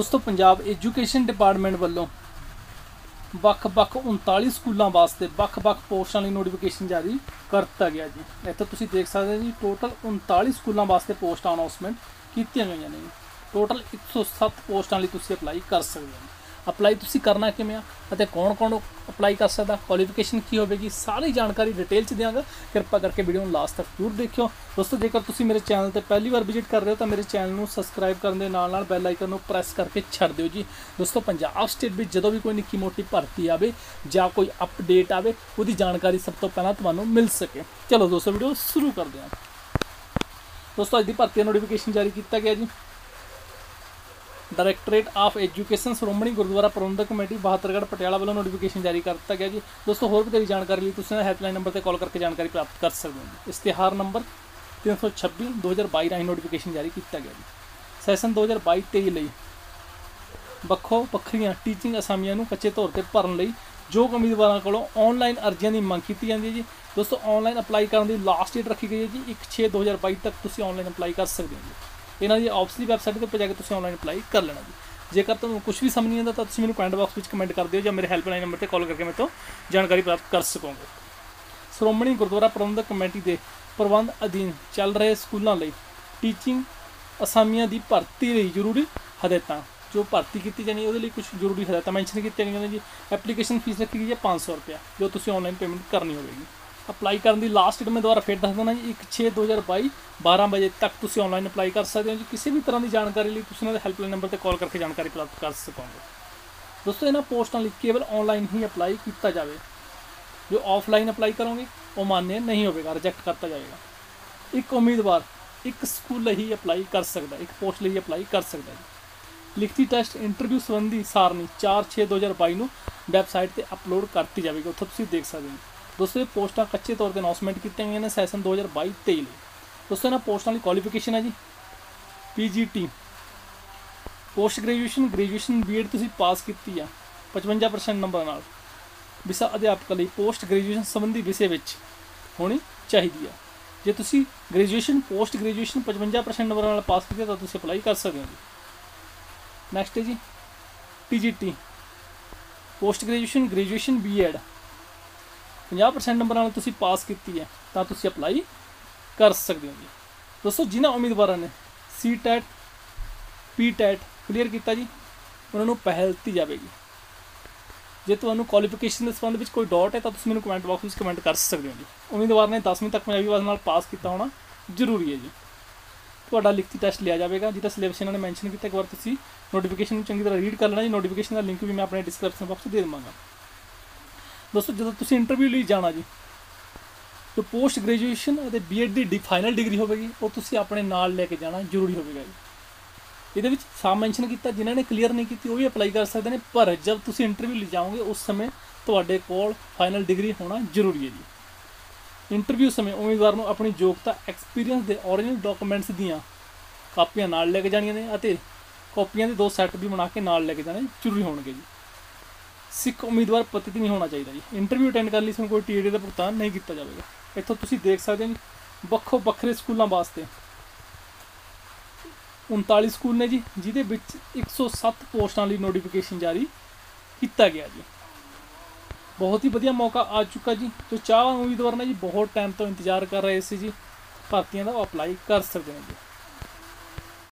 ਉਸ ਤੋਂ Punjab education department ਵੱਲੋਂ ਵੱਖ-ਵੱਖ 39 ਸਕੂਲਾਂ ਵਾਸਤੇ ਵੱਖ-ਵੱਖ ਪੋਸਟਾਂ ਲਈ ਨੋਟੀਫਿਕੇਸ਼ਨ ਜਾਰੀ ਕਰ ਦਿੱਤਾ ਗਿਆ ਜੀ। ਇੱਥੇ ਤੁਸੀਂ ਦੇਖ ਸਕਦੇ ਹੋ ਜੀ ਟੋਟਲ 39 ਸਕੂਲਾਂ ਵਾਸਤੇ ਪੋਸਟ ਅਨਾਉਂਸਮੈਂਟ ਕੀਤੀਆਂ ਗਈਆਂ ਨੇ ਟੋਟਲ 107 ਪੋਸਟਾਂ ਲਈ ਤੁਸੀਂ ਅਪਲਾਈ ਕਰ ਸਕਦੇ ਹੋ। ਅਪਲਾਈ ਤੁਸੀਂ ਕਰਨਾ ਕਿਵੇਂ ਆ ਅਤੇ ਕੌਣ-ਕੌਣ ਅਪਲਾਈ ਕਰ ਸਕਦਾ? ਕੁਆਲੀਫਿਕੇਸ਼ਨ ਕੀ ਹੋਵੇਗੀ? ਸਾਰੀ ਜਾਣਕਾਰੀ ਡਿਟੇਲ ਚ ਦਿਆਂਗਾ। ਕਿਰਪਾ ਕਰਕੇ ਵੀਡੀਓ ਨੂੰ ਲਾਸਟ ਤੱਕ ਜ਼ਰੂਰ ਦੇਖਿਓ। ਦੋਸਤੋ, ਜੇਕਰ ਤੁਸੀਂ ਮੇਰੇ ਚੈਨਲ ਤੇ ਪਹਿਲੀ ਵਾਰ ਵਿਜ਼ਿਟ ਕਰ ਰਹੇ ਹੋ, ਤਾਂ ਮੇਰੇ ਚੈਨਲ ਨੂੰ ਸਬਸਕ੍ਰਾਈਬ ਕਰਨ ਦੇ ਨਾਲ ਨਾਲ ਬੈਲ ਆਈਕਨ ਨੂੰ ਪ੍ਰੈਸ ਕਰਕੇ ਛੱਡ ਦਿਓ ਜੀ। ਦੋਸਤੋ, ਪੰਜਾਬ ਸਟੇਟ ਵਿੱਚ ਜਦੋਂ ਵੀ ਕੋਈ ਨਿੱਕੀ ਮੋਟੀ ਭਰਤੀ ਆਵੇ ਜਾਂ ਕੋਈ ਅਪਡੇਟ ਆਵੇ, ਉਹਦੀ ਜਾਣਕਾਰੀ ਸਭ ਤੋਂ ਪਹਿਲਾਂ ਤੁਹਾਨੂੰ ਮਿਲ ਸਕੇ। ਚਲੋ ਦੋਸਤੋ ਵੀਡੀਓ ਸ਼ੁਰੂ ਕਰਦੇ ਹਾਂ। ਦੋਸਤੋ, ਅੱਜ ਦੀ ਭਰਤੀ ਨੋਟੀਫਿਕੇਸ਼ਨ ਜਾਰੀ ਕੀਤਾ ਗਿਆ ਜੀ। Directorate of education Shiromani Gurdwara Parbandhak committee Bahadurgarh Patiala ਵੱਲੋਂ ਨੋਟੀਫਿਕੇਸ਼ਨ ਜਾਰੀ ਕਰ ਦਿੱਤਾ ਗਿਆ ਜੀ। ਦੋਸਤੋ, ਹੋਰ ਵਧੇਰੀ ਜਾਣਕਾਰੀ ਲਈ ਤੁਸੀਂ ਹੈਲਪਲਾਈਨ ਨੰਬਰ ਤੇ ਕਾਲ ਕਰਕੇ ਜਾਣਕਾਰੀ ਪ੍ਰਾਪਤ ਕਰ ਸਕਦੇ ਹੋ ਇਸ਼ਤਿਹਾਰ ਨੰਬਰ 326 2022 ਰਾਹੀਂ ਨੋਟੀਫਿਕੇਸ਼ਨ ਜਾਰੀ ਕੀਤਾ ਗਿਆ ਜੀ। ਸੈਸ਼ਨ 2022-23 ਲਈ ਵੱਖੋ ਵੱਖਰੀਆਂ ਟੀਚਿੰਗ ਅਸਾਮੀਆਂ ਨੂੰ ਕੱਚੇ ਤੌਰ ਤੇ ਭਰਨ ਲਈ ਯੋਗ ਉਮੀਦਵਾਰਾਂ ਕੋਲੋਂ ਆਨਲਾਈਨ ਅਰਜ਼ੀਆਂ ਦੀ ਮੰਗ ਕੀਤੀ ਜਾਂਦੀ ਹੈ ਜੀ। ਦੋਸਤੋ ਆਨਲਾਈਨ ਅਪਲਾਈ ਕਰਨ ਦੀ ਲਾਸਟ ਡੇਟ ਰੱਖੀ ਗਈ ਹੈ ਜੀ। 1/6/2022 ਤੱਕ ਤੁਸੀਂ ਆਨਲਾਈਨ ਅਪਲਾਈ ਕਰ ਸਕਦੇ ਹੋ ਜੀ। ਇਹਨਾਂ ਦੀ ਆਫਸਲੀ ਵੈਬਸਾਈਟ ਤੇ ਜਾ ਕੇ ਤੁਸੀਂ ਆਨਲਾਈਨ ਅਪਲਾਈ ਕਰ ਲੈਣਾ ਜੀ। ਜੇਕਰ ਤੁਹਾਨੂੰ ਕੁਝ ਵੀ ਸਮਝ ਨਹੀਂ ਆਉਂਦਾ ਤਾਂ ਤੁਸੀਂ ਮੈਨੂੰ ਕਮੈਂਟ ਬਾਕਸ ਵਿੱਚ ਕਮੈਂਟ ਕਰ ਦਿਓ ਜਾਂ ਮੇਰੇ ਹੈਲਪਲਾਈਨ ਨੰਬਰ ਤੇ ਕਾਲ ਕਰਕੇ ਮੇਰੇ ਤੋਂ ਜਾਣਕਾਰੀ ਪ੍ਰਾਪਤ ਕਰ ਸਕੋਗੇ। ਸ਼੍ਰੋਮਣੀ ਗੁਰਦੁਆਰਾ ਪ੍ਰਬੰਧਕ ਕਮੇਟੀ ਦੇ ਪ੍ਰਬੰਧ ਅਧੀਨ ਚੱਲ ਰਹੇ ਸਕੂਲਾਂ ਲਈ ਟੀਚਿੰਗ ਅਸਾਮੀਆਂ ਦੀ ਭਰਤੀ ਲਈ ਜ਼ਰੂਰੀ ਹਦਾਇਤਾਂ, ਜੋ ਭਰਤੀ ਕੀਤੀ ਜਾਣੀ ਉਹਦੇ ਲਈ ਕੁਝ ਜ਼ਰੂਰੀ ਹਦਾਇਤਾਂ ਮੈਂਸ਼ਨ ਕੀਤੀਆਂ ਗਈਆਂ ਨੇ ਜੀ। ਐਪਲੀਕੇਸ਼ਨ ਫੀਸ ਰੱਖੀ ਗਈ ਹੈ 500 ਰੁਪਏ ਜੋ ਤੁਸੀਂ ਆਨਲਾਈਨ ਪੇਮੈਂਟ ਕਰਨੀ ਹੋਵੇਗੀ। ਅਪਲਾਈ ਕਰਨ ਦੀ ਲਾਸਟ ਡੇਟ ਮੈਂ ਦੁਬਾਰਾ ਫੇਰ ਦੱਸ ਦਿੰਦਾ ਜੀ 1/6/2022 12 ਵਜੇ ਤੱਕ ਤੁਸੀਂ ਆਨਲਾਈਨ ਅਪਲਾਈ ਕਰ ਸਕਦੇ ਹੋ ਜੀ। ਕਿਸੇ ਵੀ ਤਰ੍ਹਾਂ ਦੀ ਜਾਣਕਾਰੀ ਲਈ ਤੁਸੀਂ ਉਹਨਾਂ ਦੇ ਹੈਲਪਲਾਈਨ ਨੰਬਰ ਤੇ ਕਾਲ ਕਰਕੇ ਜਾਣਕਾਰੀ ਪ੍ਰਾਪਤ ਕਰ ਸਕੋਗੇ। ਦੋਸਤੋ, ਇਹਨਾਂ ਪੋਸਟਾਂ ਲਈ ਕੇਵਲ ਆਨਲਾਈਨ ਹੀ ਅਪਲਾਈ ਕੀਤਾ ਜਾਵੇ। ਜੋ ਆਫਲਾਈਨ ਅਪਲਾਈ ਕਰੋਗੇ, ਉਹ ਮਾਨਯ ਨਹੀਂ ਹੋਵੇਗਾ ਰਿਜੈਕਟ ਕਰਤਾ ਜਾਵੇਗਾ। ਇੱਕ ਉਮੀਦਵਾਰ ਇੱਕ ਸਕੂਲ ਲਈ ਅਪਲਾਈ ਕਰ ਸਕਦਾ, ਇੱਕ ਪੋਸਟ ਲਈ ਅਪਲਾਈ ਕਰ ਸਕਦਾ ਜੀ। ਲਿਖਤੀ ਟੈਸਟ ਇੰਟਰਵਿਊ ਸੰਬੰਧੀ ਸਾਰਣੀ 4/6/2022 ਨੂੰ ਵੈਬਸਾਈਟ ਤੇ ਅਪਲੋਡ ਕਰਤੀ ਜਾਵੇਗੀ, ਉੱਥੇ ਤੁਸੀਂ ਦੇਖ ਸਕਦੇ ਹੋ। ਦੋਸਤੋ ਇਹ ਪੋਸਟਾਂ ਕੱਚੇ ਤੌਰ ਤੇ ਅਨਾਉਂਸਮੈਂਟ ਕੀਤੀਆਂ ਗਈਆਂ ਨੇ ਸੈਸ਼ਨ 2022-23 ਲਈ। ਦੋਸਤੋ, ਇਹਨਾਂ ਪੋਸਟਾਂ ਲਈ ਕੁਆਲੀਫਿਕੇਸ਼ਨ ਹੈ ਜੀ। PGT post graduation graduation BEd ਤੁਸੀਂ ਪਾਸ ਕੀਤੀ ਆ 55% ਨੰਬਰ ਨਾਲ। ਵਿਸ਼ਾ ਅਧਿਆਪਕ ਲਈ ਪੋਸਟ ਗ੍ਰੈਜੂਏਸ਼ਨ ਸੰਬੰਧੀ ਵਿਸ਼ੇ ਵਿੱਚ ਹੋਣੀ ਚਾਹੀਦੀ ਆ। ਜੇ ਤੁਸੀਂ ਗ੍ਰੈਜੂਏਸ਼ਨ ਪੋਸਟ ਗ੍ਰੈਜੂਏਸ਼ਨ 55% ਨੰਬਰ ਨਾਲ ਪਾਸ ਕੀਤੀ, ਤਾਂ ਤੁਸੀਂ ਅਪਲਾਈ ਕਰ ਸਕਦੇ ਹੋ ਜੀ। ਨੈਕਸਟ ਹੈ ਜੀ PGT post graduation graduation BEd 50% ਨੰਬਰਾਂ ਨਾਲ ਤੁਸੀਂ ਪਾਸ ਕੀਤੀ ਹੈ, ਤਾਂ ਤੁਸੀਂ ਅਪਲਾਈ ਕਰ ਸਕਦੇ ਹੋ ਜੀ। ਦੋਸਤੋ ਜਿਨ੍ਹਾਂ ਉਮੀਦਵਾਰਾਂ ਨੇ C TET P TET clear ਕੀਤਾ ਜੀ, ਉਹਨਾਂ ਨੂੰ ਪਹਿਲ ਦਿੱਤੀ ਜਾਵੇਗੀ। ਜੇ ਤੁਹਾਨੂੰ ਕੁਆਲੀਫਿਕੇਸ਼ਨ ਦੇ ਸੰਬੰਧ ਵਿੱਚ ਕੋਈ ਡਾਊਟ ਹੈ, ਤਾਂ ਤੁਸੀਂ ਮੈਨੂੰ ਕਮੈਂਟ ਬਾਕਸ ਵਿੱਚ ਕਮੈਂਟ ਕਰ ਸਕਦੇ ਹੋ ਜੀ। ਉਮੀਦਵਾਰ ਨੇ 10ਵੀਂ ਤੱਕ ਪੰਜਾਬੀ ਭਾਸ਼ਾ ਨਾਲ ਪਾਸ ਕੀਤਾ ਹੋਣਾ ਜ਼ਰੂਰੀ ਹੈ ਜੀ। ਤੁਹਾਡਾ ਲਿਖਤੀ ਟੈਸਟ ਲਿਆ ਜਾਵੇਗਾ, ਜਿਹਦਾ ਸਿਲੇਬਸ ਇਹਨਾਂ ਨੇ ਮੈਂਸ਼ਨ ਕੀਤਾ, ਇੱਕ ਵਾਰ ਤੁਸੀਂ ਨੋਟੀਫਿਕੇਸ਼ਨ ਨੂੰ ਚੰਗੀ ਤਰ੍ਹਾਂ ਰੀਡ ਕਰ ਲੈਣਾ ਜੀ। ਨੋਟੀਫਿਕੇਸ਼ਨ ਦਾ ਲਿੰਕ ਵੀ ਮੈਂ ਆਪਣੇ ਡਿਸਕ੍ਰਿਪਸ਼ਨ ਬਾਕਸ ਦੇ ਦੇਵਾਂਗਾ। ਦੋਸਤੋ, ਜਦੋਂ ਤੁਸੀਂ ਇੰਟਰਵਿਊ ਲਈ ਜਾਣਾ ਜੀ ਜੋ ਪੋਸਟ ਗ੍ਰੈਜੂਏਸ਼ਨ ਅਤੇ ਬੀਐਡ ਦੀ ਫਾਈਨਲ ਡਿਗਰੀ ਹੋਵੇਗੀ, ਉਹ ਤੁਸੀਂ ਆਪਣੇ ਨਾਲ ਲੈ ਕੇ ਜਾਣਾ ਜ਼ਰੂਰੀ ਹੋਵੇਗਾ ਜੀ। ਇਹਦੇ ਵਿੱਚ ਸਾਮ ਮੈਂਸ਼ਨ ਕੀਤਾ, ਜਿਨ੍ਹਾਂ ਨੇ ਕਲੀਅਰ ਨਹੀਂ ਕੀਤੀ, ਉਹ ਵੀ ਅਪਲਾਈ ਕਰ ਸਕਦੇ ਨੇ, ਪਰ ਜਦ ਤੁਸੀਂ ਇੰਟਰਵਿਊ ਲਈ ਜਾਓਗੇ, ਉਸ ਸਮੇਂ ਤੁਹਾਡੇ ਕੋਲ ਫਾਈਨਲ ਡਿਗਰੀ ਹੋਣਾ ਜ਼ਰੂਰੀ ਹੈ ਜੀ। ਇੰਟਰਵਿਊ ਸਮੇਂ ਉਮੀਦਵਾਰ ਨੂੰ ਆਪਣੀ ਯੋਗਤਾ ਐਕਸਪੀਰੀਅੰਸ ਦੇ ਓਰੀਜਨਲ ਡਾਕੂਮੈਂਟਸ ਦੀਆਂ ਕਾਪੀਆਂ ਨਾਲ ਲੈ ਕੇ ਜਾਣੀਆਂ ਨੇ ਅਤੇ ਕਾਪੀਆਂ ਦੇ ਦੋ ਸੈੱਟ ਵੀ ਬਣਾ ਕੇ ਨਾਲ ਲੈ ਕੇ ਜਾਣੇ ਜ਼ਰੂਰੀ ਹੋਣਗੇ ਜੀ। ਸਿੱਖ ਉਮੀਦਵਾਰ ਪਤਿਤ ਨਹੀਂ ਹੋਣਾ ਚਾਹੀਦਾ ਜੀ। ਇੰਟਰਵਿਊ ਅਟੈਂਡ ਕਰਨ ਲਈ ਸਾਨੂੰ ਕੋਈ ਟੀਡੀ ਦਾ ਭੁਗਤਾਨ ਨਹੀਂ ਕੀਤਾ ਜਾਵੇਗਾ। ਇੱਥੋਂ ਤੁਸੀਂ ਦੇਖ ਸਕਦੇ ਹੋ ਜੀ, ਵੱਖੋ ਵੱਖਰੇ ਸਕੂਲਾਂ ਵਾਸਤੇ। 39 ਸਕੂਲ ਨੇ ਜੀ, ਜਿਹਦੇ ਵਿੱਚ 107 ਪੋਸਟਾਂ ਲਈ ਨੋਟੀਫਿਕੇਸ਼ਨ ਜਾਰੀ ਕੀਤਾ ਗਿਆ ਜੀ। ਬਹੁਤ ਹੀ ਵਧੀਆ ਮੌਕਾ ਆ ਚੁੱਕਾ ਜੀ। ਜੋ ਚਾਹਵਾਨ ਉਮੀਦਵਾਰ ਨੇ ਜੀ, ਬਹੁਤ ਟਾਈਮ ਤੋਂ ਇੰਤਜ਼ਾਰ ਕਰ ਰਹੇ ਸੀ ਜੀ। ਭਰਤੀਆਂ ਦਾ ਉਹ ਅਪਲਾਈ ਕਰ ਸਕਦੇ ਨੇ ਜੀ।